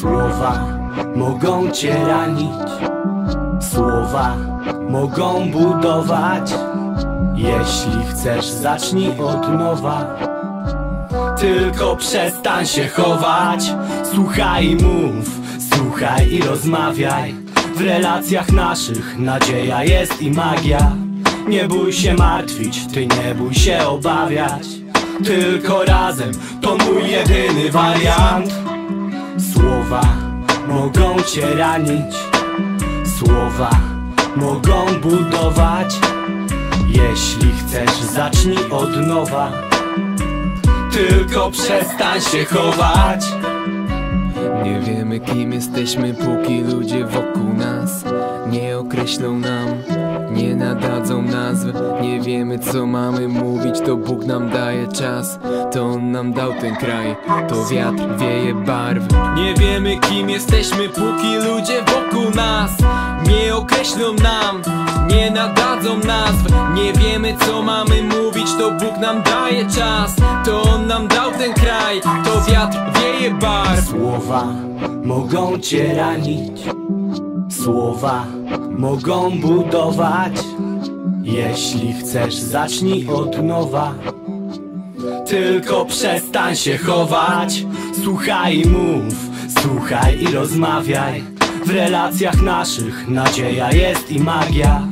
Słowa mogą cię ranić, słowa mogą budować. Jeśli chcesz, zacznij od nowa. Tylko przestań się chować, słuchaj i mów, słuchaj i rozmawiaj. W relacjach naszych nadzieja jest i magia. Nie bój się martwić, ty nie bój się obawiać. Tylko razem to mój jedyny wariant. Słowa mogą cię ranić, słowa mogą budować. Jeśli chcesz, zacznij od nowa. Tylko przestań się chować. Nie wiemy kim jesteśmy, póki ludzie wokół nas nie określą nam, nie nadadzą nazwy. Nie wiemy co mamy mówić, to Bóg nam daje czas. To On nam dał ten kraj, to wiatr wieje barwy. Nie wiemy kim jesteśmy, póki ludzie wokół nas nie określą nam, nie nadadzą nazw. Nie wiemy co mamy mówić, to Bóg nam daje czas. To On nam dał ten kraj, to wiatr wieje barw. Słowa mogą cię ranić, słowa mogą budować. Jeśli chcesz, zacznij od nowa. Tylko przestań się chować, słuchaj i mów, słuchaj i rozmawiaj. W relacjach naszych nadzieja jest i magia.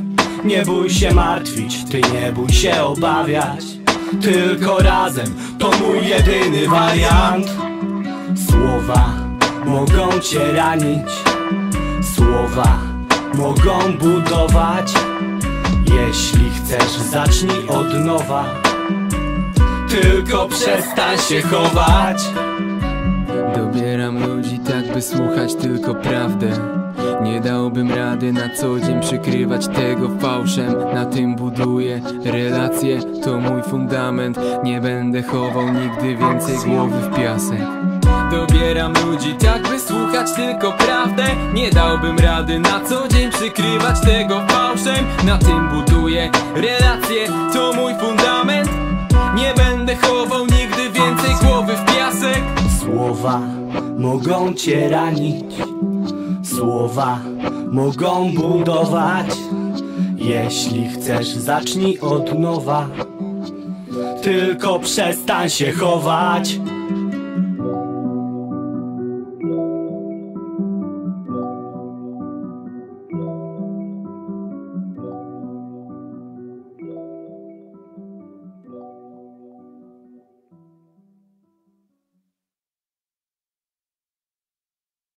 Nie bój się martwić, ty nie bój się obawiać. Tylko razem to mój jedyny wariant. Słowa mogą cię ranić, słowa mogą budować. Jeśli chcesz, zacznij od nowa. Tylko przestań się chować. Dobieram ludzi tak, by słuchać tylko prawdę Nie dałbym rady na co dzień przykrywać tego fałszem Na tym buduję relacje, to mój fundament Nie będę chował nigdy więcej głowy w piasek Dobieram ludzi tak, by słuchać tylko prawdę Nie dałbym rady na co dzień przykrywać tego fałszem Na tym buduję relacje, to mój fundament Nie będę chował nigdy więcej głowy w piasek Słowa mogą cię ranić, słowa mogą budować. Jeśli chcesz, zacznij od nowa. Tylko przestań się chować.